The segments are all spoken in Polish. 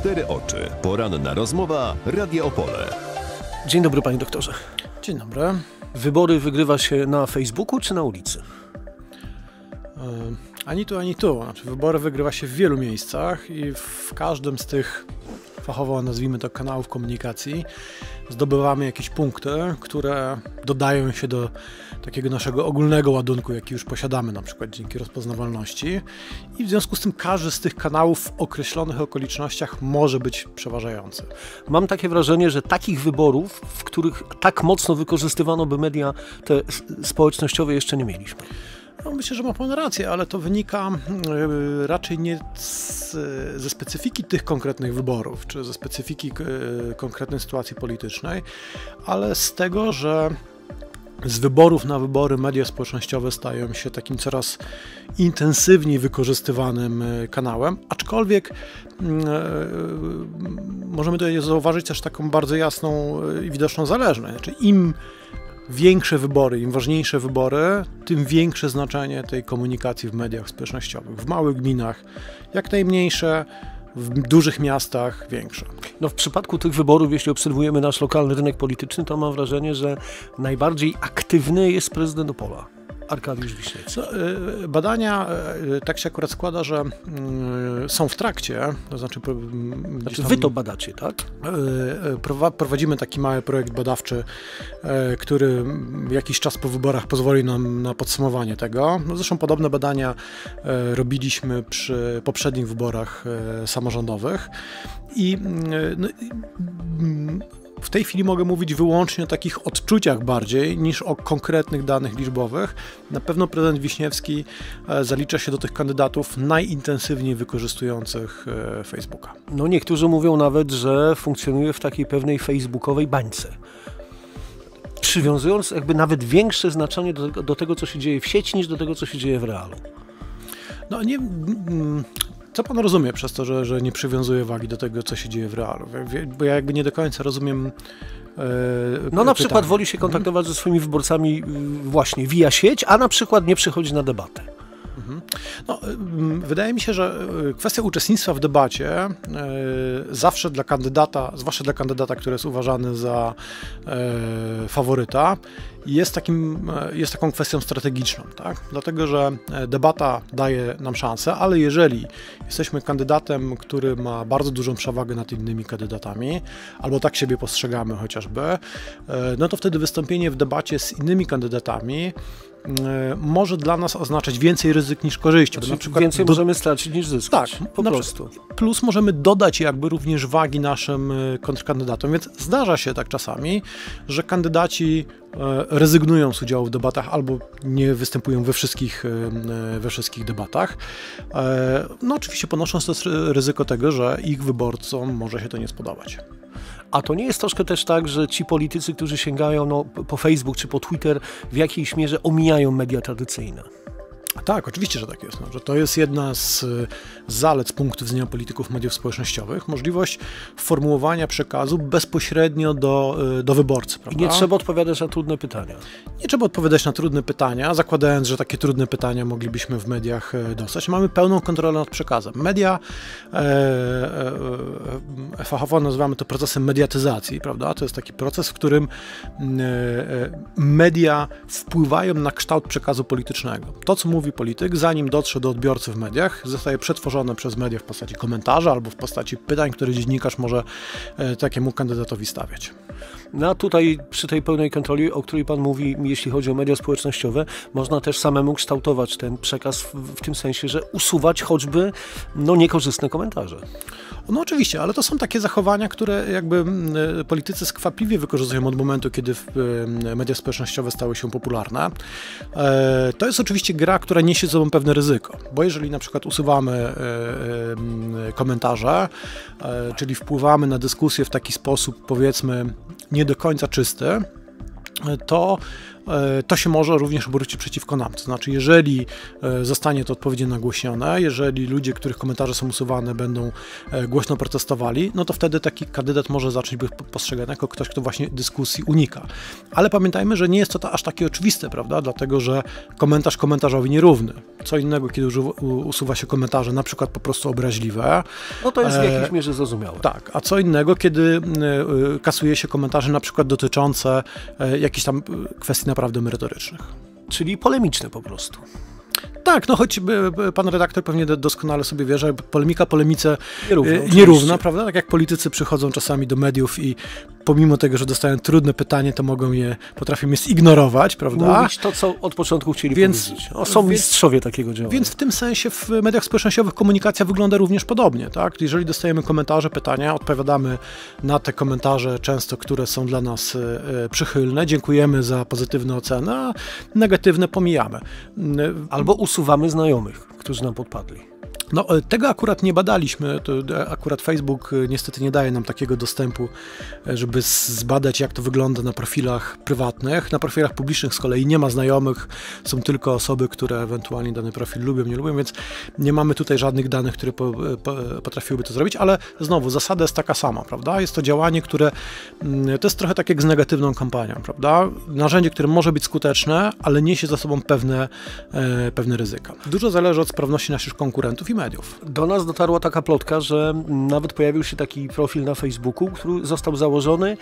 cztery oczy. Poranna rozmowa Radia Opole. Dzień dobry, panie doktorze. Dzień dobry. Wybory wygrywa się na Facebooku czy na ulicy? E, ani tu, ani tu. Znaczy, wybory wygrywa się w wielu miejscach i w każdym z tych fachowo nazwijmy to kanałów komunikacji, zdobywamy jakieś punkty, które dodają się do takiego naszego ogólnego ładunku, jaki już posiadamy, na przykład dzięki rozpoznawalności. I w związku z tym każdy z tych kanałów w określonych okolicznościach może być przeważający. Mam takie wrażenie, że takich wyborów, w których tak mocno wykorzystywano by media te społecznościowe, jeszcze nie mieliśmy. No, myślę, że ma Pan rację, ale to wynika y, raczej nie z, ze specyfiki tych konkretnych wyborów, czy ze specyfiki y, konkretnej sytuacji politycznej, ale z tego, że z wyborów na wybory media społecznościowe stają się takim coraz intensywniej wykorzystywanym y, kanałem, aczkolwiek możemy tutaj zauważyć też taką bardzo jasną i widoczną zależność. Znaczy im większe wybory, im ważniejsze wybory, tym większe znaczenie tej komunikacji w mediach społecznościowych. W małych gminach jak najmniejsze, w dużych miastach większe. No w przypadku tych wyborów, jeśli obserwujemy nasz lokalny rynek polityczny, to mam wrażenie, że najbardziej aktywny jest prezydent Opola. Arkadiusz Wiśniewski. Y, badania y, tak się akurat składa, że y, są w trakcie, to znaczy... znaczy wy to badacie, tak? Prowadzimy taki mały projekt badawczy, który jakiś czas po wyborach pozwoli nam na podsumowanie tego. No, zresztą podobne badania robiliśmy przy poprzednich wyborach samorządowych i no, w tej chwili mogę mówić wyłącznie o takich odczuciach bardziej niż o konkretnych danych liczbowych. Na pewno prezydent Wiśniewski e, zalicza się do tych kandydatów najintensywniej wykorzystujących e, Facebooka. No niektórzy mówią nawet, że funkcjonuje w takiej pewnej facebookowej bańce przywiązując jakby nawet większe znaczenie do, do, tego, co się dzieje w sieci, niż do tego, co się dzieje w realu. No nie, co pan rozumie przez to, że, że nie przywiązuje wagi do tego, co się dzieje w realu? Bo ja jakby nie do końca rozumiem. E, no na pytanie. przykład woli się kontaktować ze swoimi wyborcami właśnie via sieć, a na przykład nie przychodzi na debatę. No, wydaje mi się, że e, kwestia uczestnictwa w debacie e, zawsze dla kandydata, zwłaszcza dla kandydata, który jest uważany za e, faworyta, jest, takim, jest taką kwestią strategiczną, tak? dlatego że debata daje nam szansę, ale jeżeli jesteśmy kandydatem, który ma bardzo dużą przewagę nad innymi kandydatami, albo tak siebie postrzegamy chociażby, no to wtedy wystąpienie w debacie z innymi kandydatami może dla nas oznaczać więcej ryzyk niż korzyści. Znaczy, na przykład więcej do... możemy stracić niż zyskać. Tak, po prostu. Plus możemy dodać jakby również wagi naszym e, kontrkandydatom, więc zdarza się tak czasami, że kandydaci e, rezygnują z udziału w debatach albo nie występują we wszystkich, we wszystkich debatach. No oczywiście ponosząc to ryzyko tego, że ich wyborcom może się to nie spodobać. A to nie jest troszkę też tak, że ci politycy, którzy sięgają no, po Facebook czy po Twitter, w jakiejś mierze omijają media tradycyjne? Tak, oczywiście, że tak jest. No, że to jest jedna z zalet z punktu widzenia polityków mediów społecznościowych, możliwość formułowania przekazu bezpośrednio do, y, do wyborcy. Prawda? I nie trzeba odpowiadać na trudne pytania. Nie trzeba odpowiadać na trudne pytania, zakładając, że takie trudne pytania moglibyśmy w mediach e, dostać. Mamy pełną kontrolę nad przekazem. Media, e, e, e, fachowo nazywamy to procesem mediatyzacji, prawda? To jest taki proces, w którym e, e, media wpływają na kształt przekazu politycznego. To, co mówi polityk, zanim dotrze do odbiorcy w mediach, zostaje przetworzone przez media w postaci komentarza albo w postaci pytań, które dziennikarz może e, takiemu kandydatowi stawiać. No a tutaj przy tej pełnej kontroli, o której Pan mówi, jeśli chodzi o media społecznościowe, można też samemu kształtować ten przekaz w, w tym sensie, że usuwać choćby no, niekorzystne komentarze. No oczywiście, ale to są takie zachowania, które jakby e, politycy skwapliwie wykorzystują od momentu, kiedy e, media społecznościowe stały się popularne. To jest oczywiście gra, która niesie ze sobą pewne ryzyko, bo jeżeli na przykład usuwamy komentarze, e, czyli wpływamy na dyskusję w taki sposób, powiedzmy, nie do końca czysty, to e, to się może również obrócić przeciwko nam. To znaczy, jeżeli e, zostanie to odpowiednio nagłośnione, jeżeli ludzie, których komentarze są usuwane, będą e, głośno protestowali, no to wtedy taki kandydat może zacząć być postrzegany jako ktoś, kto właśnie dyskusji unika. Ale pamiętajmy, że nie jest to aż takie oczywiste, prawda? Dlatego, że komentarz komentarzowi nierówny. Co innego, kiedy usuwa się komentarze na przykład po prostu obraźliwe. No to jest w jakiejś mierze zrozumiałe. Tak, a co innego, kiedy kasuje się komentarze na przykład dotyczące jakichś tam kwestii naprawdę merytorycznych. Czyli polemiczne po prostu. Tak, no choć pan redaktor pewnie doskonale sobie wie, że polemika polemice nierówna, e, nierówna prawda? Tak jak politycy przychodzą czasami do mediów i pomimo tego, że dostają trudne pytanie, to mogą je, potrafią je zignorować, prawda? Mówić to, co od początku chcieli więc, powiedzieć. O, są więc, mistrzowie takiego działania. Więc w tym sensie w mediach społecznościowych komunikacja wygląda również podobnie, tak? Jeżeli dostajemy komentarze, pytania, odpowiadamy na te komentarze często, które są dla nas e, przychylne, dziękujemy za pozytywne oceny, a negatywne pomijamy. Albo usuwamy znajomych, którzy nam podpadli. No, e, tego akurat nie badaliśmy. To e, akurat Facebook e, niestety nie daje nam takiego dostępu, żeby zbadać, jak to wygląda na profilach prywatnych. Na profilach publicznych z kolei nie ma znajomych, są tylko osoby, które ewentualnie dany profil lubią, nie lubią, więc nie mamy tutaj żadnych danych, które po, po, potrafiłyby to zrobić, ale znowu zasada jest taka sama, prawda? Jest to działanie, które mm, to jest trochę tak jak z negatywną kampanią, prawda? Narzędzie, które może być skuteczne, ale niesie za sobą pewne, pewne ryzyka. Dużo zależy od sprawności naszych konkurentów i mediów. Do nas dotarła taka plotka, że nawet pojawił się taki profil na Facebooku, który został założony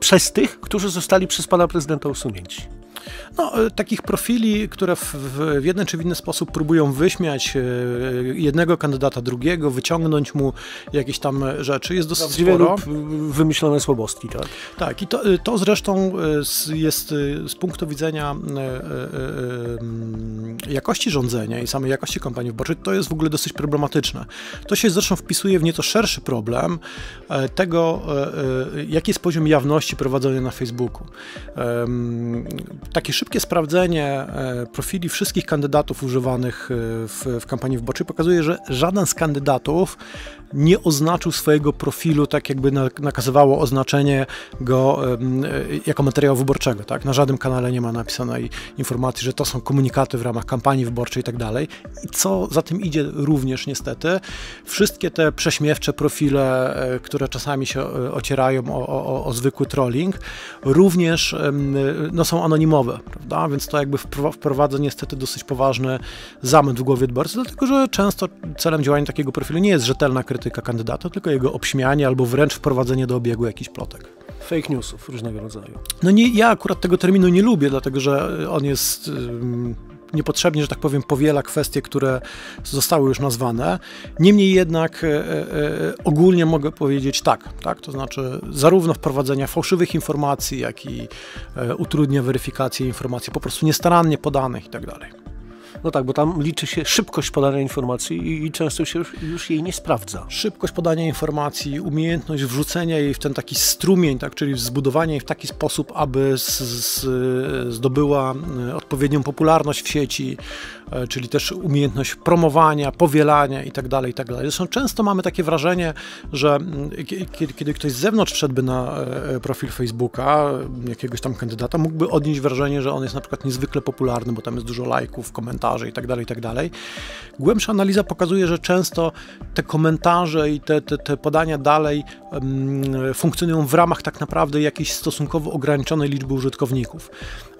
przez tych, którzy zostali przez pana prezydenta usunięci. No, e, takich profili, które w, w, jeden czy w inny sposób próbują wyśmiać e, jednego kandydata drugiego, wyciągnąć mu jakieś tam rzeczy, jest dosyć Prawdziwe sporo. wymyślone słabostki, tak? Tak, i to, e, to zresztą jest z punktu widzenia jakości rządzenia i samej jakości kampanii wyborczej, to jest w ogóle dosyć problematyczne. To się zresztą wpisuje w nieco szerszy problem tego, jaki jest poziom jawności prowadzony na Facebooku takie szybkie sprawdzenie e, profili wszystkich kandydatów używanych e, w, w kampanii wyborczej pokazuje, że żaden z kandydatów nie oznaczył swojego profilu tak, jakby nakazywało oznaczenie go e, jako materiału wyborczego. Tak? Na żadnym kanale nie ma napisanej informacji, że to są komunikaty w ramach kampanii wyborczej i tak dalej. I co za tym idzie również niestety, wszystkie te prześmiewcze profile, które czasami się ocierają o, o, o zwykły trolling, również no, są anonimowe, prawda? Więc to jakby wprowadza niestety dosyć poważny zamęt w głowie odbiorcy, dlatego że często celem działania takiego profilu nie jest rzetelna krytyka kandydata, tylko jego obśmianie albo wręcz wprowadzenie do obiegu jakichś plotek. Fake newsów różnego rodzaju. No nie, ja akurat tego terminu nie lubię, dlatego że on jest niepotrzebnie, że tak powiem, powiela kwestie, które zostały już nazwane. Niemniej jednak e, e, e, ogólnie mogę powiedzieć tak, tak, to znaczy zarówno wprowadzenia fałszywych informacji, jak i utrudnia weryfikację informacji po prostu niestarannie podanych i tak. No tak, bo tam liczy się szybkość podania informacji i, i często się już, już, jej nie sprawdza. Szybkość podania informacji, umiejętność wrzucenia jej w ten taki strumień, tak, czyli zbudowanie jej w taki sposób, aby z, z, zdobyła e, odpowiednią popularność w sieci, e, czyli też umiejętność promowania, powielania itd. Tak itd. Tak Zresztą często mamy takie wrażenie, że kiedy, kiedy ktoś z zewnątrz wszedłby na e, profil Facebooka jakiegoś tam kandydata, mógłby odnieść wrażenie, że on jest na przykład niezwykle popularny, bo tam jest dużo lajków, komentarzy, itd., tak itd. Tak Głębsza analiza pokazuje, że często te komentarze i te, te, te podania dalej um, funkcjonują w ramach tak naprawdę jakiejś stosunkowo ograniczonej liczby użytkowników.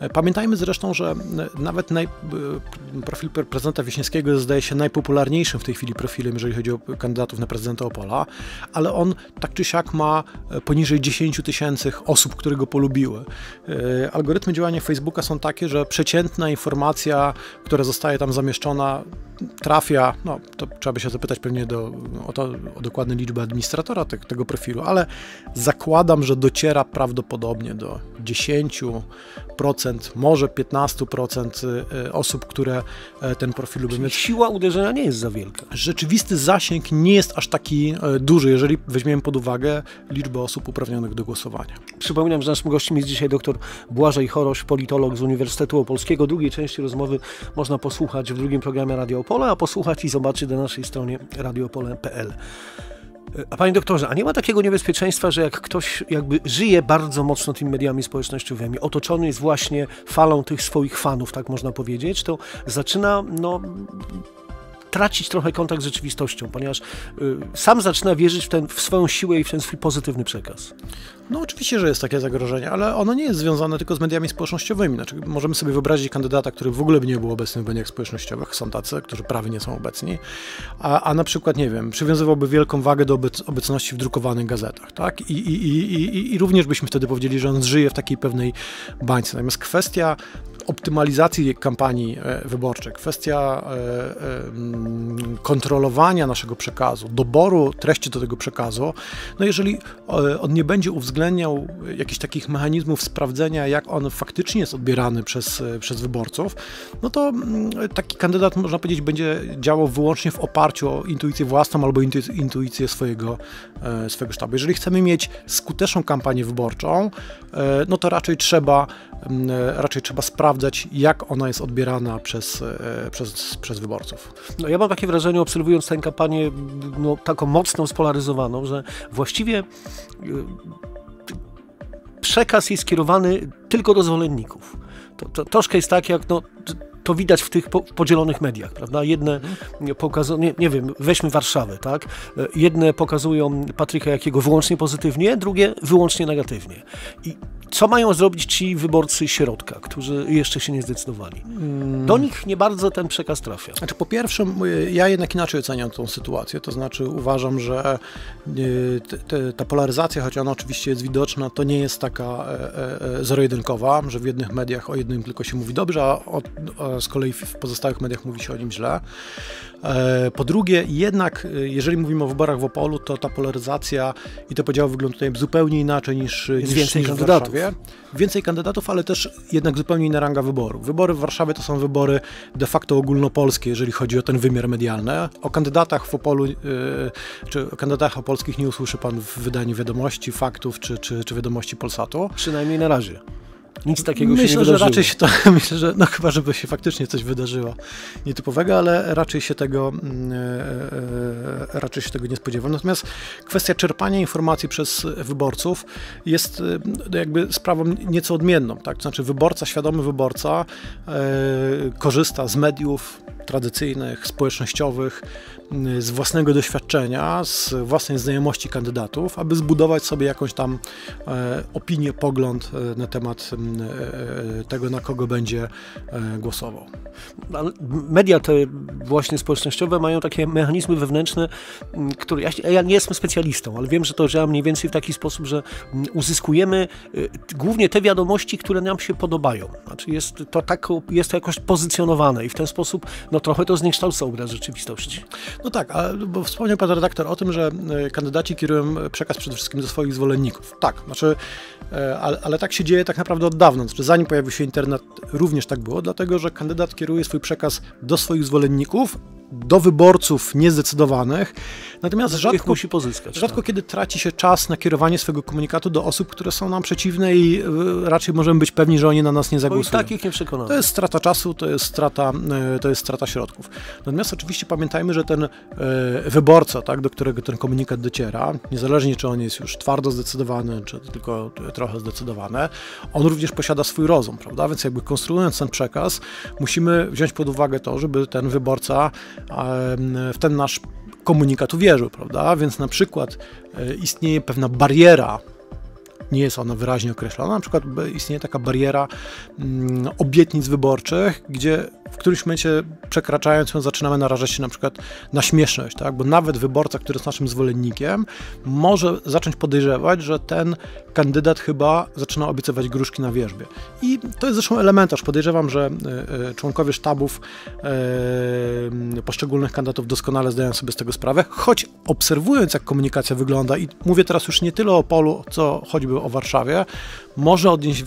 E, pamiętajmy zresztą, że nawet naj, e, profil prezydenta Wiśniewskiego zdaje się najpopularniejszym w tej chwili profilem, jeżeli chodzi o kandydatów na prezydenta Opola, ale on tak czy siak ma e, poniżej 10 tysięcy osób, które go polubiły. Algorytmy działania Facebooka są takie, że przeciętna informacja, która zostaje tam zamieszczona, trafia, no to trzeba by się zapytać pewnie do, o, to, o dokładne liczby administratora te, tego profilu, ale zakładam, że dociera prawdopodobnie do 10%, może 15% y, osób, które e, ten profil lubią. Siła uderzenia nie jest za wielka. Rzeczywisty zasięg nie jest aż taki e, duży, jeżeli weźmiemy pod uwagę liczbę osób uprawnionych do głosowania. Przypominam, że naszym gościem jest dzisiaj dr Błażej Chorosz, politolog z Uniwersytetu Opolskiego. Drugiej części rozmowy można posłuchać w drugim programie Radio Opole, a posłuchać i zobaczyć na naszej stronie radiopole.pl. A panie doktorze, a nie ma takiego niebezpieczeństwa, że jak ktoś jakby żyje bardzo mocno tymi mediami społecznościowymi, otoczony jest właśnie falą tych swoich fanów, tak można powiedzieć, to zaczyna no, tracić trochę kontakt z rzeczywistością, ponieważ y, sam zaczyna wierzyć w, ten, w swoją siłę i w ten swój pozytywny przekaz. No oczywiście, że jest takie zagrożenie, ale ono nie jest związane tylko z mediami społecznościowymi. Znaczy, możemy sobie wyobrazić kandydata, który w ogóle by nie był obecny w mediach społecznościowych, są tacy, którzy prawie nie są obecni, a, a na przykład, nie wiem, przywiązywałby wielką wagę do obec obecności w drukowanych gazetach, tak? I, i, i, i, I również byśmy wtedy powiedzieli, że on żyje w takiej pewnej bańce. Natomiast kwestia optymalizacji kampanii e, wyborczej, kwestia e, e, kontrolowania naszego przekazu, doboru treści do tego przekazu, no jeżeli on nie będzie uwzględniał jakichś takich mechanizmów sprawdzenia, jak on faktycznie jest odbierany przez, przez wyborców, no to mm, taki kandydat, można powiedzieć, będzie działał wyłącznie w oparciu o intuicję własną albo intuicję swojego, swojego sztabu. Jeżeli chcemy mieć skuteczną kampanię wyborczą, no to raczej trzeba, mm, raczej trzeba sprawdzać, jak ona jest odbierana przez, e, przez, przez wyborców. No, ja mam takie wrażenie, obserwując tę kampanię no, taką mocną, spolaryzowaną, że właściwie e, przekaz jest skierowany tylko do zwolenników. To, to troszkę jest tak, jak no, to widać w tych podzielonych mediach, prawda? Jedne pokazują, nie, nie, wiem, weźmy Warszawę, tak? E, jedne pokazują Patryka Jakiego wyłącznie pozytywnie, drugie wyłącznie negatywnie. I co mają zrobić ci wyborcy środka, którzy jeszcze się nie zdecydowali? Mm. Do nich nie bardzo ten przekaz trafia. Znaczy, po pierwsze, ja jednak inaczej oceniam tą sytuację, to znaczy uważam, że e, te, te, ta polaryzacja, choć ona oczywiście jest widoczna, to nie jest taka e, e, zero-jedynkowa, że w jednych mediach o jednym tylko się mówi dobrze, a, o, a z kolei w pozostałych mediach mówi się o nim źle. E, po drugie, jednak e, jeżeli mówimy o wyborach w Opolu, to ta polaryzacja i te podziały wyglądają tutaj zupełnie inaczej niż, niż, więcej niż kandydatów. w Warszawie. Więcej kandydatów, ale też jednak zupełnie inna ranga wyborów. Wybory w Warszawie to są wybory de facto ogólnopolskie, jeżeli chodzi o ten wymiar medialny. O kandydatach w Opolu, yy, czy o kandydatach opolskich nie usłyszy pan w wydaniu wiadomości, faktów czy, czy, czy wiadomości Polsatu. Przynajmniej na razie. Nic takiego myślę, się nie wydarzyło. Że raczej się to, myślę, że no chyba, żeby się faktycznie coś wydarzyło nietypowego, ale raczej się tego mm, e, e, raczej się tego nie spodziewam. Natomiast kwestia czerpania informacji przez wyborców jest e, jakby sprawą nieco odmienną, tak? To znaczy wyborca, świadomy wyborca e, korzysta z mediów tradycyjnych, społecznościowych, z własnego doświadczenia, z własnej znajomości kandydatów, aby zbudować sobie jakąś tam e, opinię, pogląd e, na temat e, tego, na kogo będzie głosował. Media te właśnie społecznościowe mają takie mechanizmy wewnętrzne, które ja, ja nie jestem specjalistą, ale wiem, że to działa mniej więcej w taki sposób, że uzyskujemy głównie te wiadomości, które nam się podobają. Znaczy jest to, tak, jest to jakoś pozycjonowane i w ten sposób no, trochę to zniekształca obraz rzeczywistości. No tak, a, bo wspomniał pan redaktor o tym, że e, kandydaci kierują przekaz przede wszystkim do swoich zwolenników. Tak, znaczy, e, ale, ale tak się dzieje tak naprawdę od dawna. Znaczy, zanim pojawił się internet, również tak było, dlatego że kandydat kieruje swój przekaz do swoich zwolenników, do wyborców niezdecydowanych, natomiast rzadko, musi pozyskać, rzadko tak. kiedy traci się czas na kierowanie swojego komunikatu do osób, które są nam przeciwne i e, raczej możemy być pewni, że oni na nas nie zagłosują. Bo i tak ich nie przekonamy. To jest strata czasu, to jest strata, to jest strata środków. Natomiast oczywiście pamiętajmy, że ten E, wyborca, tak, do którego ten komunikat dociera, niezależnie czy on jest już twardo zdecydowany, czy tylko trochę zdecydowany, on również posiada swój rozum, prawda? Więc jakby konstruując ten przekaz, musimy wziąć pod uwagę to, żeby ten wyborca w ten nasz komunikat uwierzył, prawda? Więc na przykład e, istnieje pewna bariera nie jest ona wyraźnie określona. Na przykład istnieje taka bariera mm, obietnic wyborczych, gdzie w którymś momencie przekraczając ją zaczynamy narażać się na przykład na śmieszność, tak? bo nawet wyborca, który jest naszym zwolennikiem, może zacząć podejrzewać, że ten kandydat chyba zaczyna obiecywać gruszki na wierzbie. I to jest zresztą elementarz. Podejrzewam, że e, e, członkowie sztabów e, poszczególnych kandydatów doskonale zdają sobie z tego sprawę, choć obserwując jak komunikacja wygląda i mówię teraz już nie tyle o polu, co choćby o Warszawie, może odnieść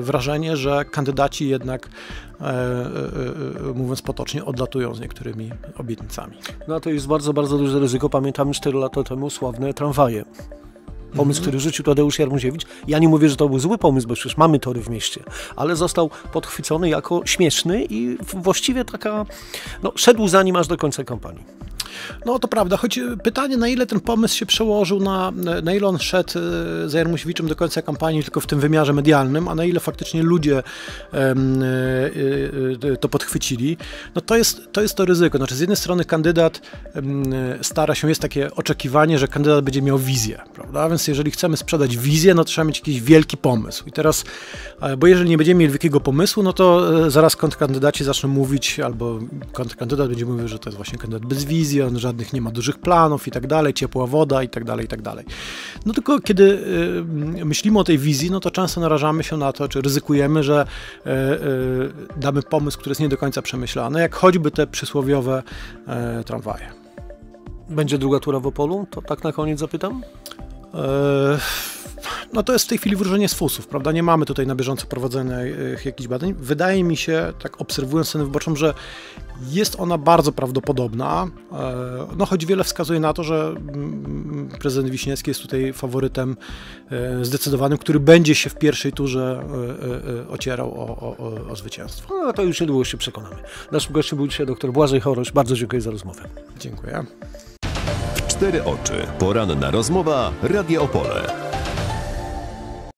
wrażenie, że kandydaci jednak mówiąc potocznie, odlatują z niektórymi obietnicami. No to jest bardzo, bardzo duże ryzyko. Pamiętam 4 lata temu sławne tramwaje. Pomysł, który rzucił Tadeusz Jarmuziewicz. Ja nie mówię, że to był zły pomysł, bo przecież mamy tory w mieście, ale został podchwycony jako śmieszny i właściwie taka, no, szedł za nim aż do końca kampanii. No to prawda, choć pytanie, na ile ten pomysł się przełożył, na, na ile on szedł e, za Jarmusiewiczem do końca kampanii tylko w tym wymiarze medialnym, a na ile faktycznie ludzie um, y, y, to podchwycili, no to jest, to jest to ryzyko. Znaczy z jednej strony kandydat um, stara się, jest takie oczekiwanie, że kandydat będzie miał wizję, prawda? Więc jeżeli chcemy sprzedać wizję, no trzeba mieć jakiś wielki pomysł. I teraz, bo jeżeli nie będziemy mieli wielkiego pomysłu, no to zaraz kontrkandydaci zaczną mówić, albo kontrkandydat będzie mówił, że to jest właśnie kandydat bez wizji, on żadnych nie ma dużych planów i tak dalej, ciepła woda i tak dalej, i tak dalej. No tylko kiedy y, myślimy o tej wizji, no to często narażamy się na to, czy ryzykujemy, że y, y, damy pomysł, który jest nie do końca przemyślany, jak choćby te przysłowiowe tramwaje. Będzie druga tura w Opolu? To tak na koniec zapytam? No to jest w tej chwili wróżenie z fusów, prawda? Nie mamy tutaj na bieżąco prowadzonych jakichś badań. Wydaje mi się, tak obserwując scenę wyborczą, że jest ona bardzo prawdopodobna, e, no choć wiele wskazuje na to, że mm, prezydent Wiśniewski jest tutaj faworytem e, zdecydowanym, który będzie się w pierwszej turze e, ocierał o, o, o zwycięstwo. No to już niedługo się przekonamy. Naszym gościem był dzisiaj dr Błażej Chorosz. Bardzo dziękuję za rozmowę. Dziękuję. Cztery oczy. Poranna rozmowa. Radio Opole.